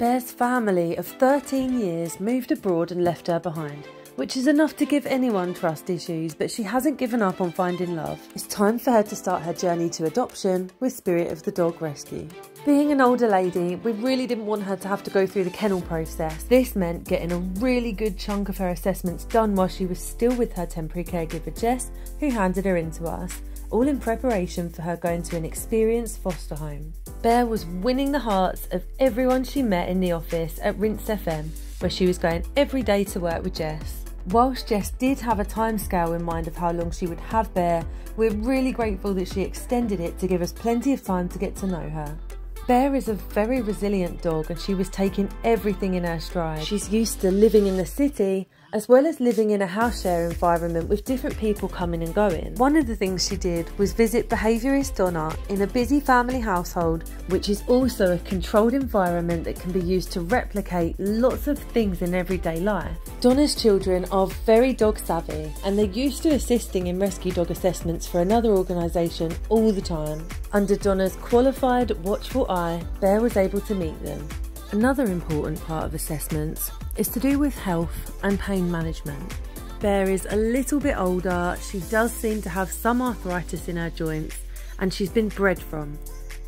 Bear's family of 13 years moved abroad and left her behind, which is enough to give anyone trust issues, but she hasn't given up on finding love. It's time for her to start her journey to adoption with Spirit of the Dog Rescue. Being an older lady, we really didn't want her to have to go through the kennel process. This meant getting a really good chunk of her assessments done while she was still with her temporary caregiver Jess, who handed her in to us all in preparation for her going to an experienced foster home. Bear was winning the hearts of everyone she met in the office at Rinse FM, where she was going every day to work with Jess. Whilst Jess did have a timescale in mind of how long she would have Bear, we're really grateful that she extended it to give us plenty of time to get to know her. Bear is a very resilient dog and she was taking everything in her stride. She's used to living in the city as well as living in a house share environment with different people coming and going. One of the things she did was visit behaviourist Donna in a busy family household, which is also a controlled environment that can be used to replicate lots of things in everyday life. Donna's children are very dog savvy and they're used to assisting in rescue dog assessments for another organisation all the time. Under Donna's qualified, watchful eye, Bear was able to meet them. Another important part of assessments is to do with health and pain management. Bear is a little bit older, she does seem to have some arthritis in her joints and she's been bred from.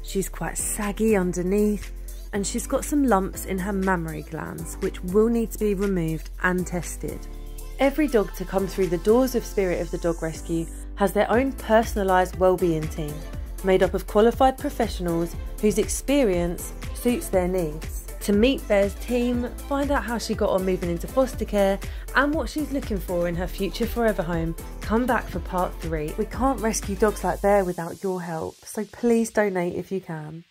She's quite saggy underneath and she's got some lumps in her mammary glands which will need to be removed and tested. Every dog to come through the doors of Spirit of the Dog Rescue has their own personalised wellbeing team made up of qualified professionals whose experience suits their needs to meet Bear's team, find out how she got on moving into foster care, and what she's looking for in her future forever home, come back for part three. We can't rescue dogs like Bear without your help, so please donate if you can.